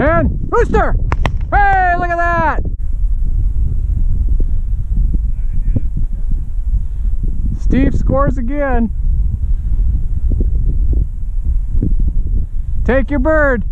And Rooster! Hey, look at that! Steve scores again. Take your bird.